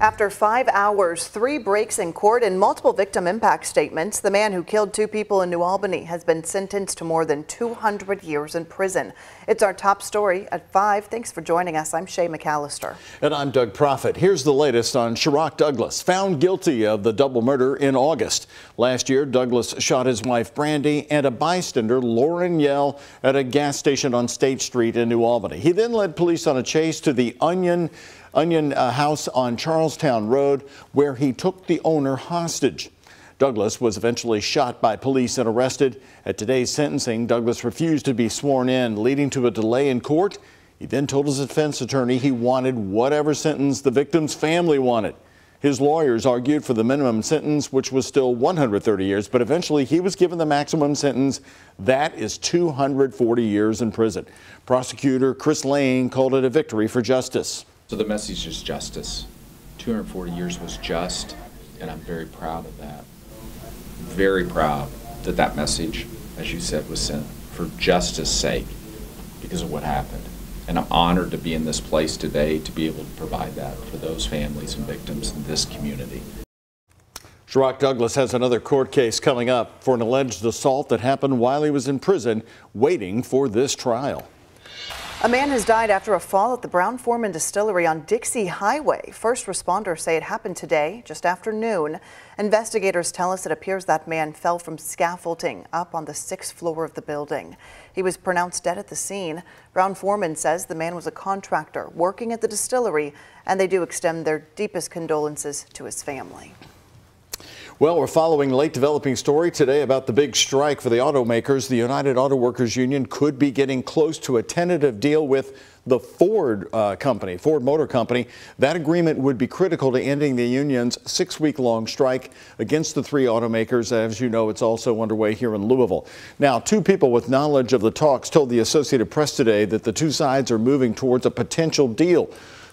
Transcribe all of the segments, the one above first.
After five hours, three breaks in court, and multiple victim impact statements, the man who killed two people in New Albany has been sentenced to more than 200 years in prison. It's our top story at 5. Thanks for joining us. I'm Shay McAllister. And I'm Doug Proffitt. Here's the latest on Sherrock Douglas, found guilty of the double murder in August. Last year, Douglas shot his wife Brandy and a bystander, Lauren Yell, at a gas station on State Street in New Albany. He then led police on a chase to the Onion Onion uh, House on Charlestown Road, where he took the owner hostage. Douglas was eventually shot by police and arrested. At today's sentencing, Douglas refused to be sworn in, leading to a delay in court. He then told his defense attorney he wanted whatever sentence the victim's family wanted. His lawyers argued for the minimum sentence, which was still 130 years, but eventually he was given the maximum sentence. That is 240 years in prison. Prosecutor Chris Lane called it a victory for justice. So the message is justice. 240 years was just, and I'm very proud of that. Very proud that that message, as you said, was sent for justice sake because of what happened. And I'm honored to be in this place today to be able to provide that for those families and victims in this community. Sherrock Douglas has another court case coming up for an alleged assault that happened while he was in prison waiting for this trial. A man has died after a fall at the Brown Forman Distillery on Dixie Highway. First responders say it happened today, just after noon. Investigators tell us it appears that man fell from scaffolding up on the sixth floor of the building. He was pronounced dead at the scene. Brown Forman says the man was a contractor working at the distillery, and they do extend their deepest condolences to his family. Well, we're following late developing story today about the big strike for the automakers. The United Auto Workers Union could be getting close to a tentative deal with the Ford uh, company, Ford Motor Company. That agreement would be critical to ending the union's six-week-long strike against the three automakers. As you know, it's also underway here in Louisville. Now, two people with knowledge of the talks told the Associated Press today that the two sides are moving towards a potential deal.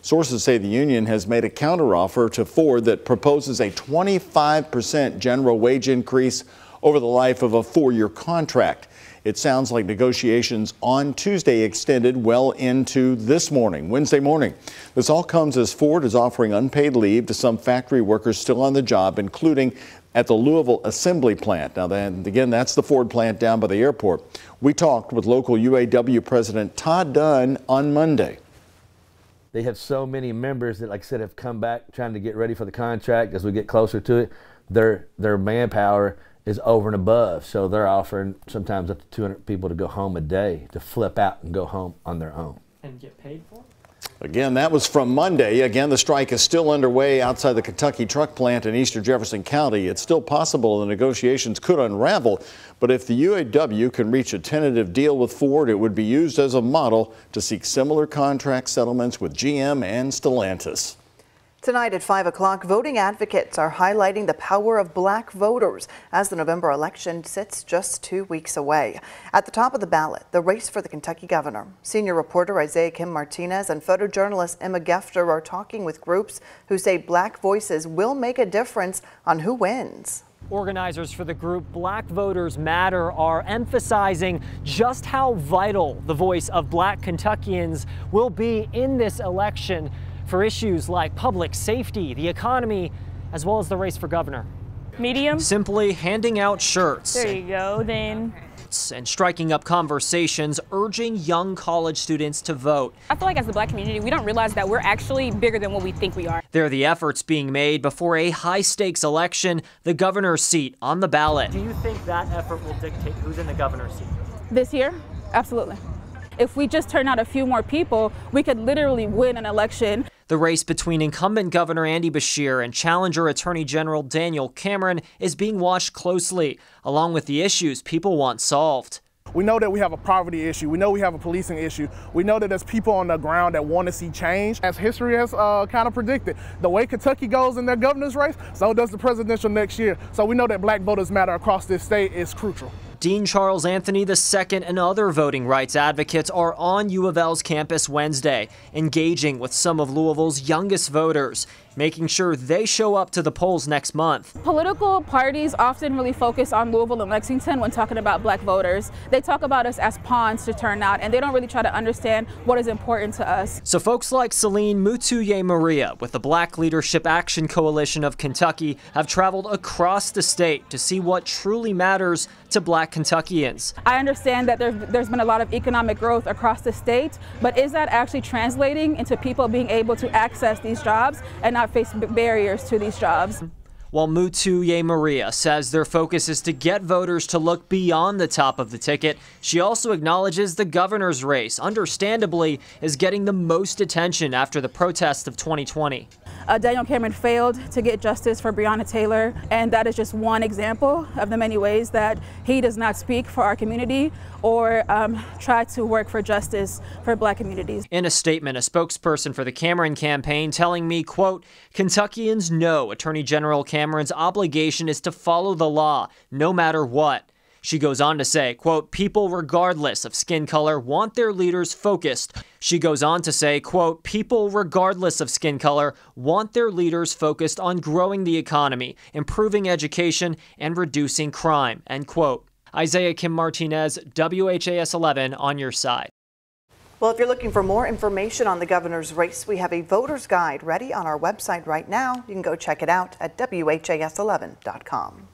Sources say the union has made a counteroffer to Ford that proposes a 25% general wage increase over the life of a four-year contract. It sounds like negotiations on Tuesday extended well into this morning, Wednesday morning. This all comes as Ford is offering unpaid leave to some factory workers still on the job, including at the Louisville Assembly Plant. Now, then, again, that's the Ford plant down by the airport. We talked with local UAW President Todd Dunn on Monday they have so many members that, like I said, have come back trying to get ready for the contract as we get closer to it. Their their manpower is over and above, so they're offering sometimes up to 200 people to go home a day to flip out and go home on their own. And get paid for it? Again, that was from Monday. Again, the strike is still underway outside the Kentucky truck plant in eastern Jefferson County. It's still possible the negotiations could unravel, but if the UAW can reach a tentative deal with Ford, it would be used as a model to seek similar contract settlements with GM and Stellantis. Tonight at 5 o'clock, voting advocates are highlighting the power of black voters as the November election sits just two weeks away. At the top of the ballot, the race for the Kentucky governor. Senior reporter Isaiah Kim Martinez and photojournalist Emma Gefter are talking with groups who say black voices will make a difference on who wins. Organizers for the group Black Voters Matter are emphasizing just how vital the voice of black Kentuckians will be in this election for issues like public safety, the economy, as well as the race for governor. Medium. Simply handing out shirts. There you go, then. And striking up conversations, urging young college students to vote. I feel like as the black community, we don't realize that we're actually bigger than what we think we are. They're the efforts being made before a high stakes election, the governor's seat on the ballot. Do you think that effort will dictate who's in the governor's seat? This year? Absolutely. If we just turn out a few more people, we could literally win an election. The race between incumbent Governor Andy Beshear and challenger Attorney General Daniel Cameron is being watched closely, along with the issues people want solved. We know that we have a poverty issue. We know we have a policing issue. We know that there's people on the ground that want to see change. As history has uh, kind of predicted, the way Kentucky goes in their governor's race, so does the presidential next year. So we know that black voters matter across this state is crucial. Dean Charles Anthony II and other voting rights advocates are on U of L's campus Wednesday, engaging with some of Louisville's youngest voters. Making sure they show up to the polls next month. Political parties often really focus on Louisville and Lexington when talking about black voters. They talk about us as pawns to turn out, and they don't really try to understand what is important to us. So folks like Celine Mutuyemaria with the Black Leadership Action Coalition of Kentucky have traveled across the state to see what truly matters to black Kentuckians. I understand that there, there's been a lot of economic growth across the state, but is that actually translating into people being able to access these jobs and not face barriers to these jobs? While Mutuyemaria says their focus is to get voters to look beyond the top of the ticket, she also acknowledges the governor's race, understandably, is getting the most attention after the protests of 2020. Uh, Daniel Cameron failed to get justice for Breonna Taylor, and that is just one example of the many ways that he does not speak for our community or um, try to work for justice for black communities. In a statement, a spokesperson for the Cameron campaign telling me, quote, Kentuckians know Attorney General Cameron's obligation is to follow the law, no matter what. She goes on to say, quote, people regardless of skin color want their leaders focused. She goes on to say, quote, people regardless of skin color want their leaders focused on growing the economy, improving education, and reducing crime, end quote. Isaiah Kim Martinez, WHAS 11 on your side. Well, if you're looking for more information on the governor's race, we have a voter's guide ready on our website right now. You can go check it out at WHAS11.com.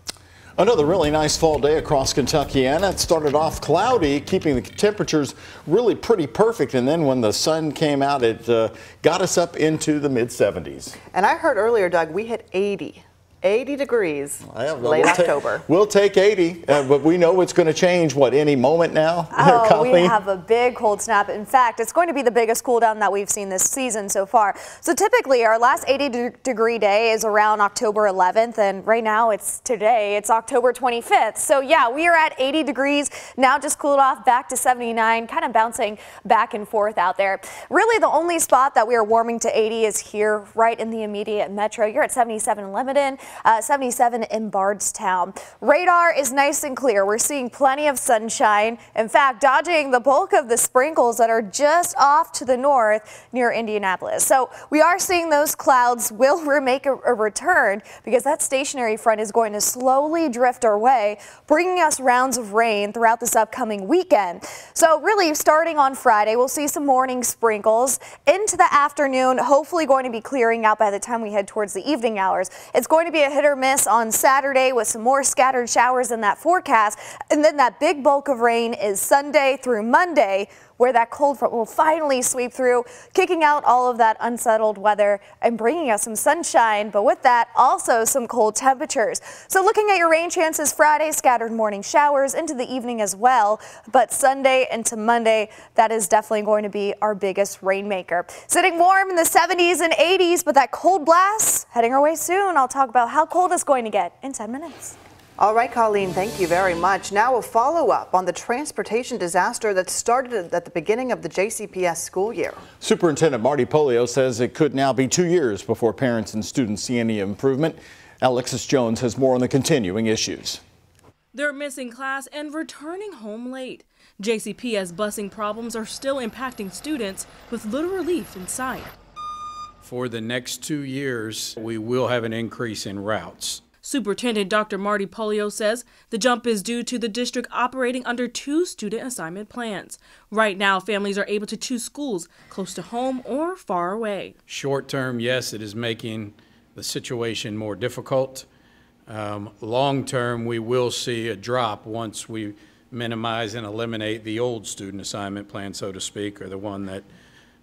Another really nice fall day across Kentucky, and it started off cloudy, keeping the temperatures really pretty perfect. And then when the sun came out, it uh, got us up into the mid 70s. And I heard earlier, Doug, we hit 80 80 degrees late we'll October. we'll take 80, uh, but we know it's going to change, what, any moment now? Oh, we have a big cold snap. In fact, it's going to be the biggest cool down that we've seen this season so far. So typically our last 80 de degree day is around October 11th, and right now it's today, it's October 25th. So yeah, we are at 80 degrees, now just cooled off back to 79, kind of bouncing back and forth out there. Really the only spot that we are warming to 80 is here, right in the immediate metro. You're at 77 in Lebanon uh, 77 in Bardstown. Radar is nice and clear. We're seeing plenty of sunshine. In fact, dodging the bulk of the sprinkles that are just off to the north near Indianapolis. So we are seeing those clouds will make a, a return because that stationary front is going to slowly drift our way, bringing us rounds of rain throughout this upcoming weekend. So really starting on Friday, we'll see some morning sprinkles into the afternoon, hopefully going to be clearing out by the time we head towards the evening hours. It's going to be a hit or miss on Saturday with some more scattered showers in that forecast. And then that big bulk of rain is Sunday through Monday where that cold front will finally sweep through, kicking out all of that unsettled weather and bringing us some sunshine. But with that, also some cold temperatures. So looking at your rain chances Friday, scattered morning showers into the evening as well. But Sunday into Monday, that is definitely going to be our biggest rainmaker. Sitting warm in the 70s and 80s, but that cold blast heading our way soon. I'll talk about how cold it's going to get in 10 minutes. All right, Colleen, thank you very much. Now a follow-up on the transportation disaster that started at the beginning of the JCPS school year. Superintendent Marty Pollio says it could now be two years before parents and students see any improvement. Alexis Jones has more on the continuing issues. They're missing class and returning home late. JCPS busing problems are still impacting students with little relief in sight. For the next two years, we will have an increase in routes. Superintendent Dr. Marty Pollio says the jump is due to the district operating under two student assignment plans. Right now, families are able to choose schools close to home or far away. Short term, yes, it is making the situation more difficult. Um, long term, we will see a drop once we minimize and eliminate the old student assignment plan, so to speak, or the one that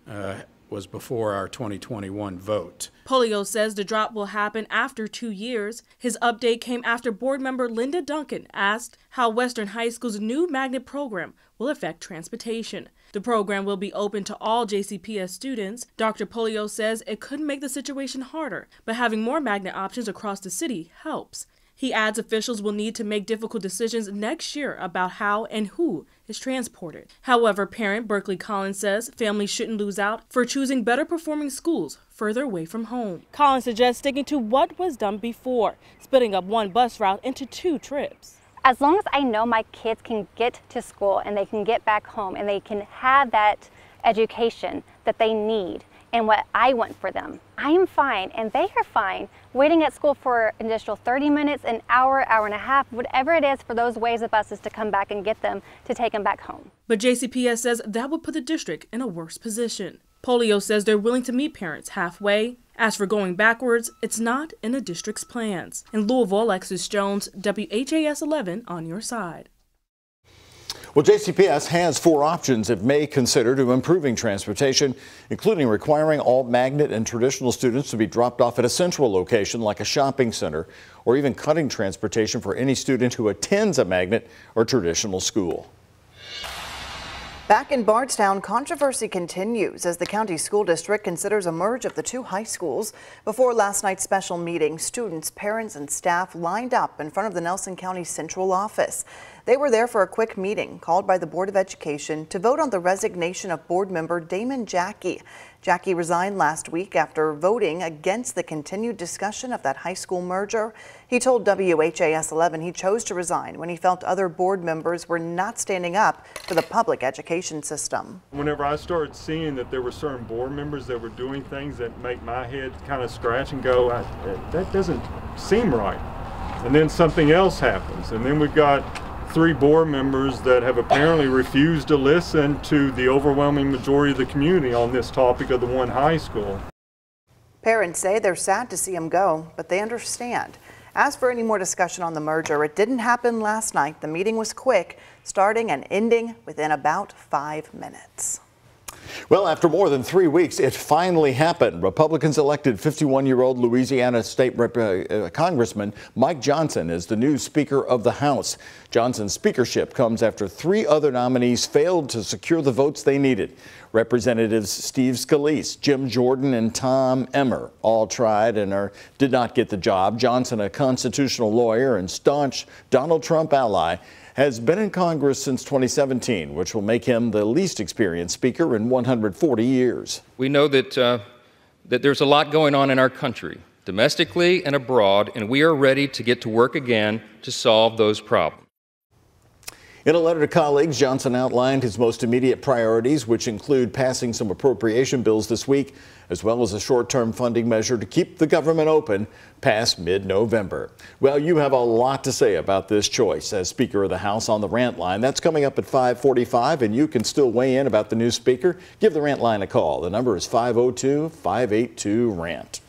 uh, was before our 2021 vote. Pollio says the drop will happen after two years. His update came after board member Linda Duncan asked how Western High School's new magnet program will affect transportation. The program will be open to all JCPS students. Dr. Pollio says it could make the situation harder, but having more magnet options across the city helps. He adds officials will need to make difficult decisions next year about how and who is transported. However, parent Berkeley Collins says families shouldn't lose out for choosing better performing schools further away from home. Collins suggests sticking to what was done before, splitting up one bus route into two trips. As long as I know my kids can get to school and they can get back home and they can have that education that they need and what I want for them. I am fine and they are fine waiting at school for an additional 30 minutes, an hour, hour and a half, whatever it is for those ways of buses to come back and get them to take them back home. But JCPS says that would put the district in a worse position. Pollio says they're willing to meet parents halfway. As for going backwards, it's not in the district's plans. In Louisville, Alexis Jones, WHAS 11 on your side. Well, JCPS has four options it may consider to improving transportation, including requiring all magnet and traditional students to be dropped off at a central location like a shopping center, or even cutting transportation for any student who attends a magnet or traditional school. Back in Bardstown, controversy continues as the county school district considers a merge of the two high schools. Before last night's special meeting, students, parents, and staff lined up in front of the Nelson County Central Office. They were there for a quick meeting called by the Board of Education to vote on the resignation of board member Damon Jackie. Jackie resigned last week after voting against the continued discussion of that high school merger. He told WHAS 11 he chose to resign when he felt other board members were not standing up for the public education system. Whenever I started seeing that there were certain board members that were doing things that make my head kind of scratch and go, that doesn't seem right. And then something else happens. And then we've got three board members that have apparently refused to listen to the overwhelming majority of the community on this topic of the one high school. Parents say they're sad to see him go, but they understand. As for any more discussion on the merger, it didn't happen last night. The meeting was quick, starting and ending within about five minutes. Well, after more than three weeks, it finally happened. Republicans elected 51-year-old Louisiana State Rep uh, Congressman Mike Johnson as the new Speaker of the House. Johnson's speakership comes after three other nominees failed to secure the votes they needed. Representatives Steve Scalise, Jim Jordan, and Tom Emmer all tried and are, did not get the job. Johnson, a constitutional lawyer and staunch Donald Trump ally, has been in Congress since 2017, which will make him the least experienced speaker in 140 years. We know that, uh, that there's a lot going on in our country, domestically and abroad, and we are ready to get to work again to solve those problems. In a letter to colleagues, Johnson outlined his most immediate priorities, which include passing some appropriation bills this week, as well as a short-term funding measure to keep the government open past mid-November. Well, you have a lot to say about this choice as Speaker of the House on the rant line. That's coming up at 545, and you can still weigh in about the new Speaker. Give the rant line a call. The number is 502-582-RANT.